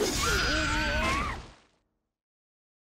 Yeah.